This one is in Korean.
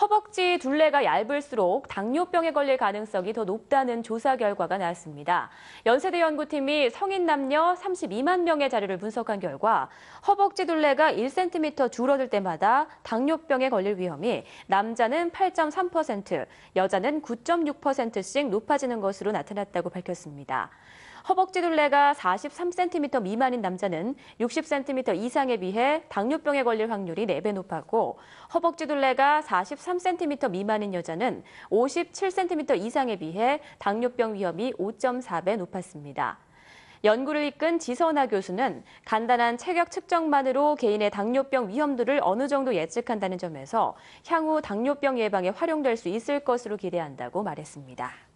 허벅지 둘레가 얇을수록 당뇨병에 걸릴 가능성이 더 높다는 조사 결과가 나왔습니다. 연세대 연구팀이 성인 남녀 32만 명의 자료를 분석한 결과 허벅지 둘레가 1cm 줄어들 때마다 당뇨병에 걸릴 위험이 남자는 8.3%, 여자는 9.6%씩 높아지는 것으로 나타났다고 밝혔습니다. 허벅지 둘레가 43cm 미만인 남자는 60cm 이상에 비해 당뇨병에 걸릴 확률이 4배 높았고 허벅지 둘레가 43cm 미만인 여자는 57cm 이상에 비해 당뇨병 위험이 5.4배 높았습니다. 연구를 이끈 지선아 교수는 간단한 체격 측정만으로 개인의 당뇨병 위험도를 어느 정도 예측한다는 점에서 향후 당뇨병 예방에 활용될 수 있을 것으로 기대한다고 말했습니다.